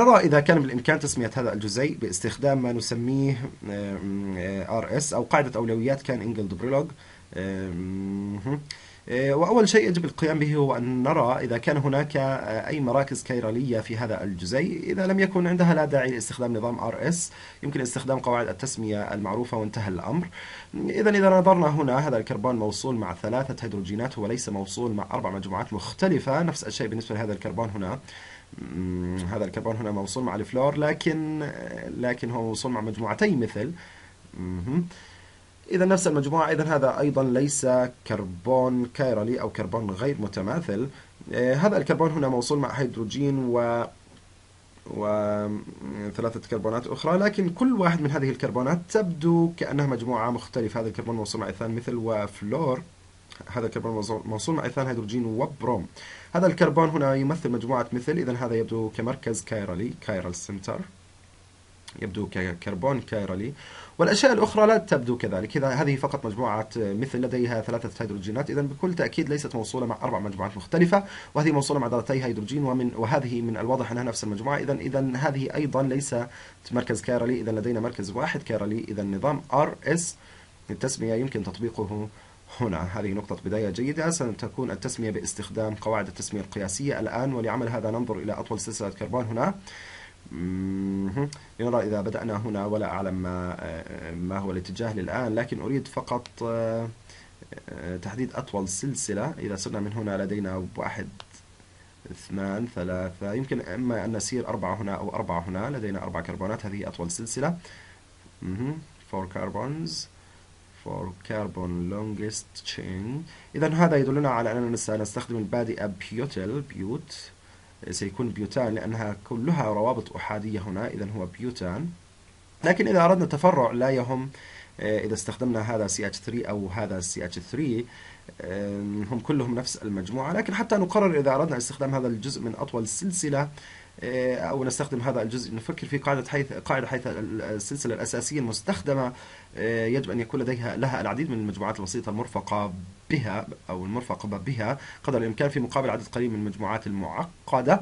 نرى إذا كان بالإمكان تسمية هذا الجزيء باستخدام ما نسميه RS أو قاعدة أولويات Cahn-Ingold-Prelog وأول شيء يجب القيام به هو أن نرى إذا كان هناك أي مراكز كيرالية في هذا الجزيء إذا لم يكن عندها لا داعي لاستخدام نظام RS يمكن استخدام قواعد التسمية المعروفة وانتهى الأمر. إذا إذا نظرنا هنا هذا الكربون موصول مع ثلاثة هيدروجينات هو ليس موصول مع أربع مجموعات مختلفة. نفس الشيء بالنسبة لهذا الكربون هنا. هذا الكربون هنا موصول مع الفلور لكن لكن هو موصول مع مجموعتي ميثيل. إذا نفس المجموعة إذا هذا أيضا ليس كربون كايرالي أو كربون غير متماثل. آه، هذا الكربون هنا موصول مع هيدروجين و وثلاثة كربونات أخرى لكن كل واحد من هذه الكربونات تبدو كأنها مجموعة مختلفة. هذا الكربون موصول مع اثنان ميثيل وفلور. هذا الكربون موصول مع اثنان هيدروجين وبروم. هذا الكربون هنا يمثل مجموعة ميثيل إذا هذا يبدو كمركز كايرالي chiral center. يبدو ككربون كايرالي والأشياء الأخرى لا تبدو كذلك. إذا هذه فقط مجموعة ميثيل لديها ثلاثة هيدروجينات إذا بكل تأكيد ليست موصولة مع أربع مجموعات مختلفة وهذه موصولة مع ذرتي هيدروجين ومن وهذه من الواضح أنها نفس المجموعة. إذا إذا هذه أيضا ليس مركز كايرالي إذا لدينا مركز واحد كايرالي إذا نظام RS التسمية يمكن تطبيقه هنا هذه نقطة بداية جيدة. ستكون التسمية باستخدام قواعد التسمية القياسية الآن ولعمل هذا ننظر إلى أطول سلسلة كربون هنا. لنرى إذا بدأنا هنا ولا أعلم ما, ما هو الاتجاه للآن لكن أريد فقط آه، تحديد أطول سلسلة. إذا صرنا من هنا لدينا واحد اثنان ثلاثة يمكن إما أن نسير أربعة هنا أو أربعة هنا لدينا أربع كربونات هذه أطول سلسلة. four carbons. For carbon longest chain. إذا هذا يدلنا على أننا سنستخدم البادئة بيوتل بيوت. سيكون بيوتان لأنها كلها روابط أحادية هنا إذا هو بيوتان. لكن إذا أردنا تفرع لا يهم آه، إذا استخدمنا هذا CH3 أو هذا CH3 هم كلهم نفس المجموعة. لكن حتى نقرر إذا أردنا استخدام هذا الجزء من أطول سلسلة آه، أو نستخدم هذا الجزء نفكر في قاعدة حيث قاعدة حيث السلسلة الأساسية المستخدمة آه، يجب أن يكون لديها لها العديد من المجموعات البسيطة المرفقة بها أو المرفقة بها قدر الإمكان في مقابل عدد قليل من المجموعات المعقدة.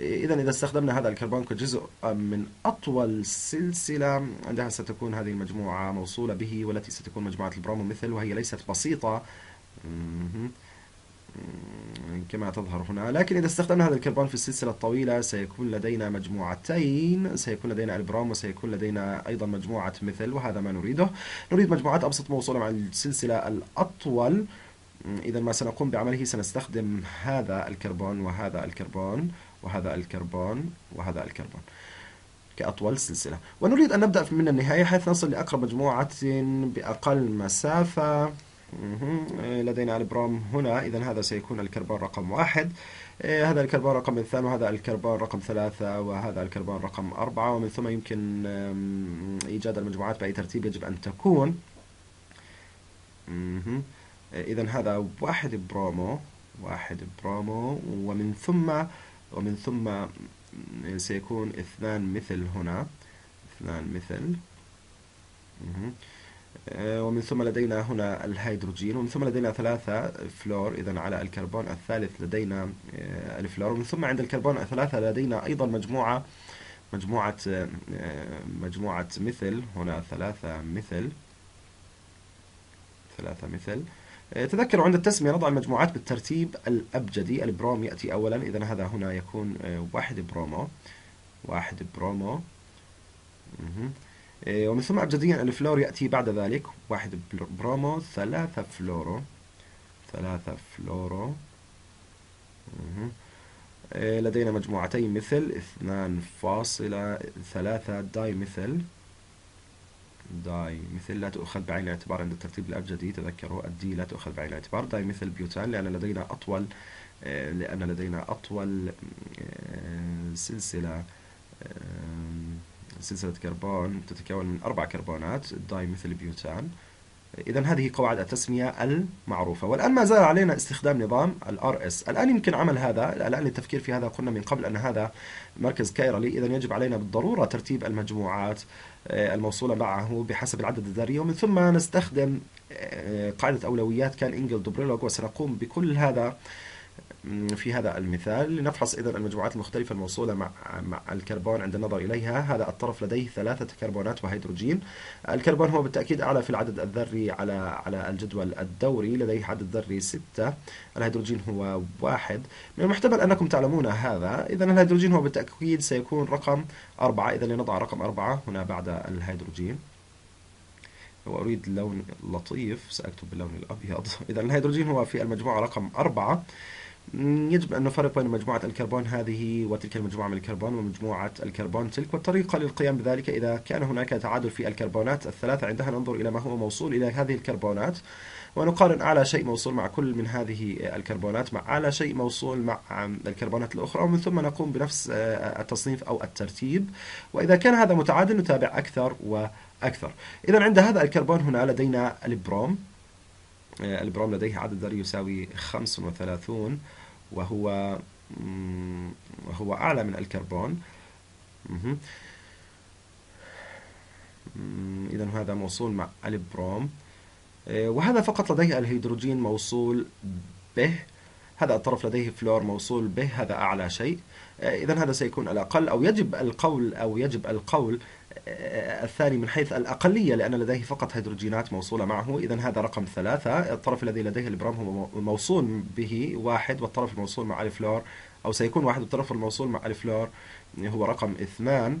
إذا إذا استخدمنا هذا الكربون كجزء من أطول سلسلة عندها ستكون هذه المجموعة موصولة به والتي ستكون مجموعة البرومو مثل وهي ليست بسيطة. كما تظهر هنا. لكن إذا استخدمنا هذا الكربون في السلسلة الطويلة سيكون لدينا مجموعتين. سيكون لدينا البروم وسيكون لدينا أيضا مجموعة ميثيل وهذا ما نريده. نريد مجموعات أبسط موصولة مع السلسلة الأطول. إذا ما سنقوم بعمله سنستخدم هذا الكربون وهذا الكربون وهذا الكربون وهذا الكربون كأطول سلسلة. ونريد أن نبدأ من النهاية حيث نصل لأقرب مجموعة بأقل مسافة. لدينا البروم هنا. إذا هذا سيكون الكربون رقم واحد. إيه، هذا الكربون رقم اثنان وهذا الكربون رقم ثلاثة وهذا الكربون رقم أربعة. ومن ثم يمكن إيجاد المجموعات بأي ترتيب يجب أن تكون. إذا هذا واحد برومو واحد برومو. ومن ثم ومن ثم سيكون اثنان ميثيل هنا. اثنان ميثيل. آه، ومن ثم لدينا هنا الهيدروجين ومن ثم لدينا ثلاثة فلور إذا على الكربون الثالث لدينا آه، الفلور. ومن ثم عند الكربون الثلاثة لدينا أيضا مجموعة مجموعة آه، مجموعة ميثيل هنا ثلاثة ميثيل ثلاثة ميثيل. تذكروا عند التسمية نضع المجموعات بالترتيب الأبجدي البروم يأتي أولا إذا هذا هنا يكون واحد برومو واحد برومو. ومن ثم أبجديا الفلور يأتي بعد ذلك. واحد برومو ثلاثة فلورو. ثلاثة فلورو. إيه، لدينا مجموعتين ميثيل اثنان فاصلة ثلاثة داي ميثيل. داي ميثيل لا تؤخذ بعين الاعتبار عند الترتيب الأبجدي تذكروا. الداي لا تؤخذ بعين الاعتبار. داي ميثيل بيوتان لأن لدينا أطول إيه، لأن لدينا أطول سلسلة سلسلة كربون تتكون من أربع كربونات داي ميثيل بيوتان. إذا هذه قواعد التسمية المعروفة. والآن ما زال علينا استخدام نظام ال RS الآن يمكن عمل هذا الآن للتفكير في هذا قلنا من قبل أن هذا مركز كايرلي إذا يجب علينا بالضرورة ترتيب المجموعات آه، الموصولة معه بحسب العدد الذري ومن ثم نستخدم آه، قاعدة أولويات. كان إنجولد بريلوج وسنقوم بكل هذا في هذا المثال. لنفحص إذا المجموعات المختلفة الموصولة مع مع الكربون عند النظر إليها. هذا الطرف لديه ثلاثة كربونات وهيدروجين. الكربون هو بالتأكيد أعلى في العدد الذري على على الجدول الدوري. لديه عدد ذري ستة. الهيدروجين هو واحد. من المحتمل أنكم تعلمون هذا. إذا الهيدروجين هو بالتأكيد سيكون رقم أربعة. إذا لنضع رقم أربعة هنا بعد الهيدروجين. وأريد لون لطيف. سأكتب باللون الأبيض. إذا الهيدروجين هو في المجموعة رقم أربعة. يجب أن نفرق بين مجموعة الكربون هذه وتلك المجموعة من الكربون ومجموعة الكربون تلك والطريقة للقيام بذلك إذا كان هناك تعادل في الكربونات الثلاثة عندها ننظر إلى ما هو موصول إلى هذه الكربونات ونقارن أعلى شيء موصول مع كل من هذه الكربونات مع أعلى شيء موصول مع الكربونات الأخرى ومن ثم نقوم بنفس التصنيف أو الترتيب وإذا كان هذا متعادل نتابع أكثر وأكثر. إذا عند هذا الكربون هنا لدينا البروم. البروم لديه عدد ذري يساوي 35 وهو وهو أعلى من الكربون. إذا هذا موصول مع البروم آه، وهذا فقط لديه الهيدروجين موصول به. هذا الطرف لديه فلور موصول به. هذا أعلى شيء. آه، إذا هذا سيكون الأقل أو يجب القول أو يجب القول آه، الثاني من حيث الأقلية لأن لديه فقط هيدروجينات موصولة معه. إذا هذا رقم ثلاثة. الطرف الذي لديه البروم هو موصول به واحد والطرف الموصول مع الفلور أو سيكون واحد والطرف الموصول مع الفلور هو رقم اثنان.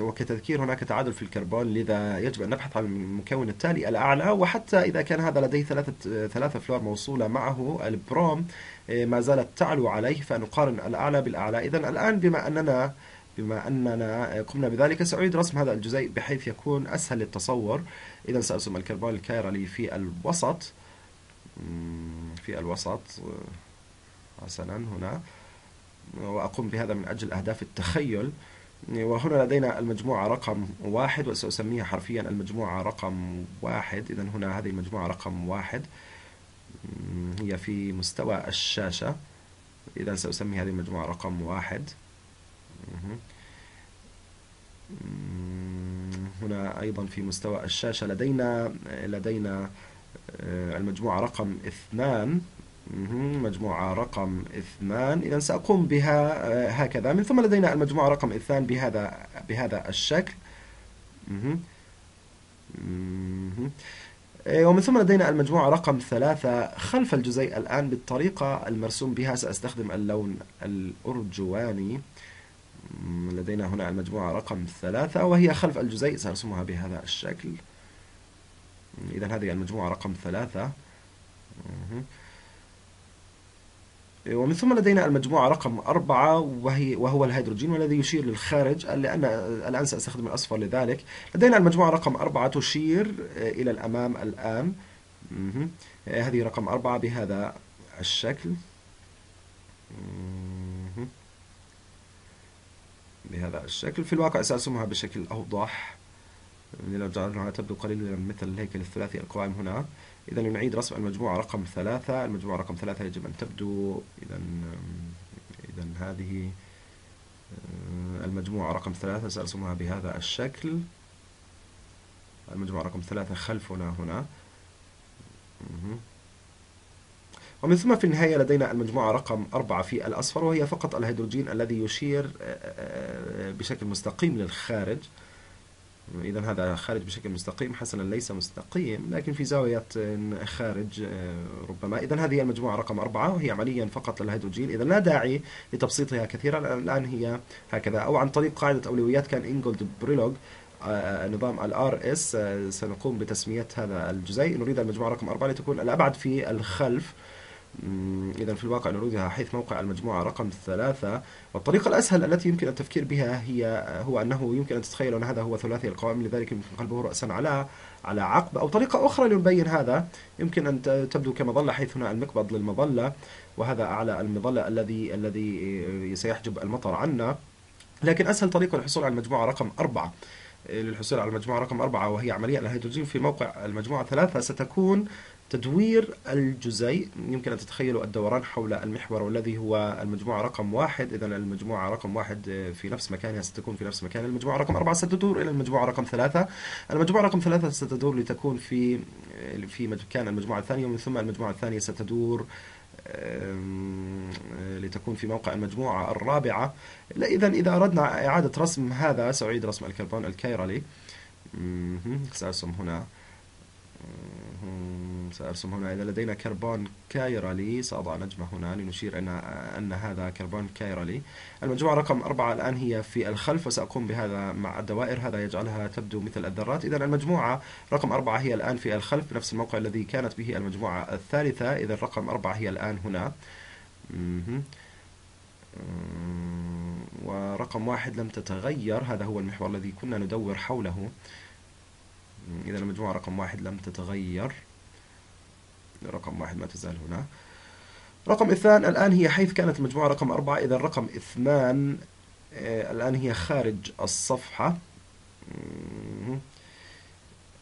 وكتذكير هناك تعادل في الكربون لذا يجب أن نبحث عن المكون التالي الأعلى. وحتى إذا كان هذا لديه ثلاثة ثلاثة فلور موصولة معه البروم آه، ما زالت تعلو عليه فنقارن الأعلى بالأعلى. إذا الآن بما أننا بما أننا قمنا بذلك. سأعيد رسم هذا الجزيء بحيث يكون أسهل للتصور. إذا سأرسم الكربون الكايرلي في الوسط. في الوسط. حسنا هنا. وأقوم بهذا من أجل أهداف التخيل. وهنا لدينا المجموعة رقم واحد وسأسميها حرفيا المجموعة رقم واحد. إذا هنا هذه المجموعة رقم واحد. هي في مستوى الشاشة. إذا سأسمي هذه المجموعة رقم واحد. هنا أيضا في مستوى الشاشة لدينا لدينا آه، المجموعة رقم اثنان. مجموعة رقم اثنان. إذا سأقوم بها آه، هكذا. من ثم لدينا المجموعة رقم اثنان بهذا بهذا الشكل. آه، ومن ثم لدينا المجموعة رقم ثلاثة خلف الجزيء الآن بالطريقة المرسوم بها. سأستخدم اللون الأرجواني. لدينا هنا المجموعة رقم ثلاثة وهي خلف الجزيء سأرسمها بهذا الشكل. إذا هذه المجموعة رقم ثلاثة. ومن ثم لدينا المجموعة رقم أربعة وهي وهو الهيدروجين والذي يشير للخارج لأن الآن سأستخدم الأصفر لذلك. لدينا المجموعة رقم أربعة تشير إلى الأمام الآن. هذه رقم أربعة بهذا الشكل. بهذا الشكل. في الواقع سأرسمها بشكل أوضح. لنجعلها تبدو قليلا مثل الهيكل الثلاثي القوائم هنا. إذا نعيد رسم المجموعة رقم ثلاثة. المجموعة رقم ثلاثة يجب أن تبدو. إذا إذا هذه آه، المجموعة رقم ثلاثة سأرسمها بهذا الشكل. المجموعة رقم ثلاثة خلفنا هنا. ومن ثم في النهاية لدينا المجموعة رقم أربعة في الأصفر وهي فقط الهيدروجين الذي يشير آه، آه، بشكل مستقيم للخارج. إذا هذا خارج بشكل مستقيم حسنا ليس مستقيم لكن في زاوية خارج آه، ربما. إذا هذه المجموعة رقم أربعة وهي عمليا فقط للهيدروجين. إذا لا داعي لتبسيطها كثيرا الآن هي هكذا. أو عن طريق قاعدة أولويات كان إنجولد بريلوغ نظام ال RS سنقوم بتسمية هذا الجزيء. نريد المجموعة رقم أربعة لتكون الأبعد في الخلف. إذا في الواقع نريدها حيث موقع المجموعة رقم ثلاثة. والطريقة الأسهل التي يمكن التفكير بها هي هو أنه يمكن أن تتخيل أن هذا هو ثلاثي القوائم لذلك يمكن قلبه رأسا على على عقب. أو طريقة أخرى لنبين هذا يمكن أن تبدو كمظلة حيث هنا المقبض للمظلة وهذا أعلى المظلة الذي الذي سيحجب المطر عنا. لكن أسهل طريقة للحصول على المجموعة رقم أربعة للحصول على المجموعة رقم أربعة وهي عملية الهيدروجين في موقع المجموعة ثلاثة ستكون تدوير الجزيء يمكن أن تتخيلوا الدوران حول المحور والذي هو المجموعة رقم واحد. إذا المجموعة رقم واحد في نفس مكانها ستكون في نفس مكان. المجموعة رقم أربعة ستدور إلى المجموعة رقم ثلاثة. المجموعة رقم ثلاثة ستدور لتكون في في مكان المجموعة الثانية ومن ثم المجموعة الثانية ستدور لتكون في موقع المجموعة الرابعة. إذا إذا أردنا إعادة رسم هذا سأعيد رسم الكربون الكيرالي سأرسم هنا. سأرسم هنا إذا لدينا كربون كايرالي سأضع نجمة هنا لنشير أن أن هذا كربون كايرالي. المجموعة رقم أربعة الآن هي في الخلف وسأقوم بهذا مع الدوائر. هذا يجعلها تبدو مثل الذرات. إذا المجموعة رقم أربعة هي الآن في الخلف بنفس الموقع الذي كانت به المجموعة الثالثة. إذا رقم أربعة هي الآن هنا. ورقم واحد لم تتغير. هذا هو المحور الذي كنا ندور حوله. إذا المجموعة رقم واحد لم تتغير. رقم واحد ما تزال هنا. رقم اثنان الآن هي حيث كانت المجموعة رقم أربعة إذا رقم اثنان آه، الآن هي خارج الصفحة.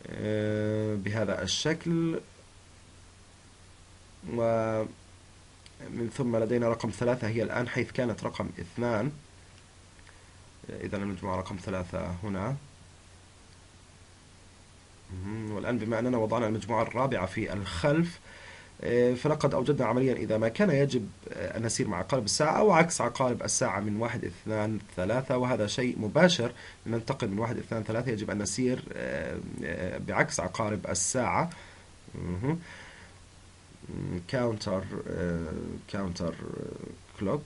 آه، بهذا الشكل. ومن ثم لدينا رقم ثلاثة هي الآن حيث كانت رقم اثنان. إذا المجموعة رقم ثلاثة هنا. والآن بما أننا وضعنا المجموعة الرابعة في الخلف آه، فلقد أوجدنا عمليا إذا ما كان يجب آه، أن نسير مع عقارب الساعة أو عكس عقارب الساعة من واحد اثنان ثلاثة وهذا شيء مباشر ننتقل من واحد اثنان ثلاثة. يجب أن نسير آه، بعكس عقارب الساعة. counter counter clock.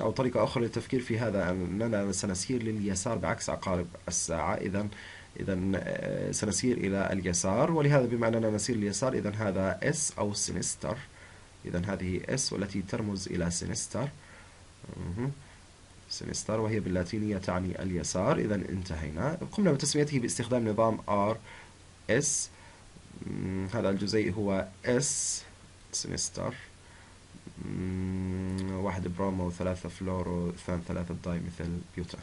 أو طريقة أخرى للتفكير في هذا أننا سنسير لليسار بعكس عقارب الساعة. إذا إذا آه، سنسير إلى اليسار. ولهذا بما أننا نسير اليسار إذا هذا S أو sinister. إذا هذه S والتي ترمز إلى sinister. sinister وهي باللاتينية تعني اليسار. إذا انتهينا. قمنا بتسميته باستخدام نظام R S. هذا الجزيء هو S sinister. واحد bromo ثلاثة fluoro اثنان ثلاثة dimethyl butane.